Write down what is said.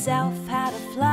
yourself how to fly.